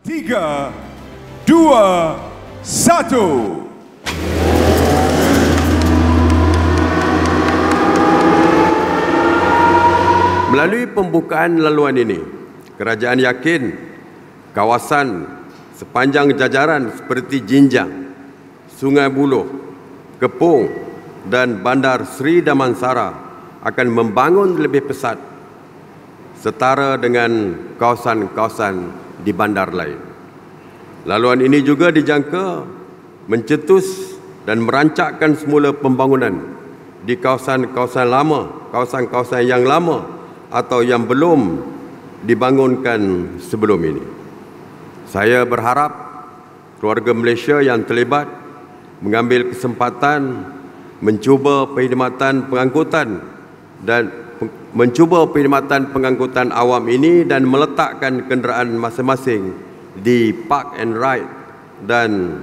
Tiga, dua, satu. Melalui pembukaan laluan ini, kerajaan yakin kawasan sepanjang jajaran seperti Jinjang, Sungai Buloh, Kepung dan Bandar Sri Damansara akan membangun lebih pesat setara dengan kawasan-kawasan di bandar lain. Laluan ini juga dijangka mencetus dan merancakkan semula pembangunan di kawasan-kawasan lama, kawasan-kawasan yang lama atau yang belum dibangunkan sebelum ini. Saya berharap keluarga Malaysia yang terlibat mengambil kesempatan mencuba perkhidmatan pengangkutan dan mencuba perkhidmatan pengangkutan awam ini dan meletakkan kenderaan masing-masing di park and ride dan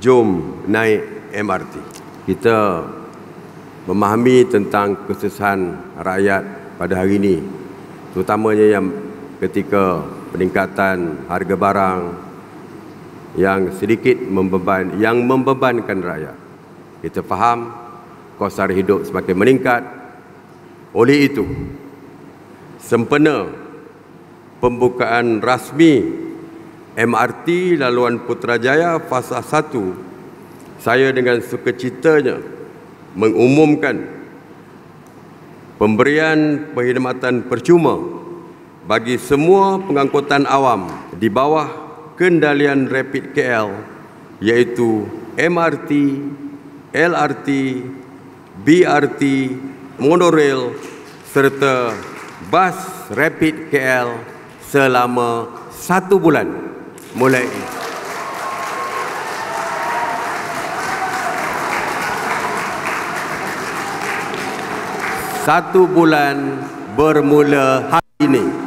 jom naik MRT. Kita memahami tentang kesusahan rakyat pada hari ini terutamanya yang ketika peningkatan harga barang yang sedikit membeban yang membebankan rakyat kita faham kos hidup semakin meningkat oleh itu sempena pembukaan rasmi MRT laluan Putrajaya fasa 1 saya dengan sukacitanya mengumumkan pemberian perkhidmatan percuma bagi semua pengangkutan awam di bawah kendalian Rapid KL iaitu MRT, LRT, BRT, monorail serta bas Rapid KL selama satu bulan mulai satu bulan bermula hari ini.